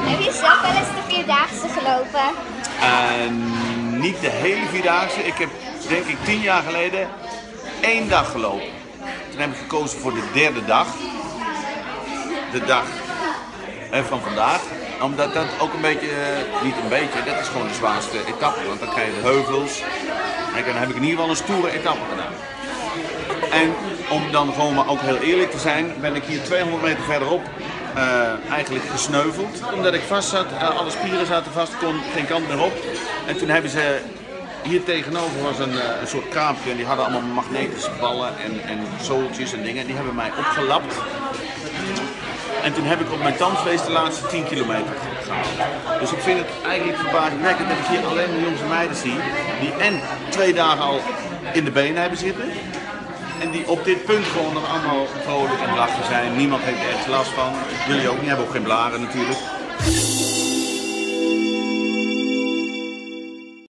Heb je zelf wel eens de Vierdaagse gelopen? En niet de hele Vierdaagse. Ik heb denk ik tien jaar geleden één dag gelopen. Toen heb ik gekozen voor de derde dag. De dag eh, van vandaag. Omdat dat ook een beetje, eh, niet een beetje, dat is gewoon de zwaarste etappe. Want dan krijg je de heuvels. En dan heb ik in ieder geval een stoere etappe gedaan. En om dan gewoon maar ook heel eerlijk te zijn, ben ik hier 200 meter verderop eh, eigenlijk gesneuveld. Omdat ik vast zat, eh, alle spieren zaten vast, kon geen kant meer op. En toen hebben ze, hier tegenover was een, eh, een soort kraampje en die hadden allemaal magnetische ballen en, en zooltjes en dingen. En die hebben mij opgelapt. En toen heb ik op mijn tandvlees de laatste 10 kilometer gehaald. Dus ik vind het eigenlijk verbazingwekkend dat ik hier alleen de jongens en meiden zie. Die en twee dagen al in de benen hebben zitten. En die op dit punt gewoon nog allemaal vrolijk en lachen zijn. Niemand heeft ergens last van. Jullie ook niet, hebben ook geen blaren natuurlijk.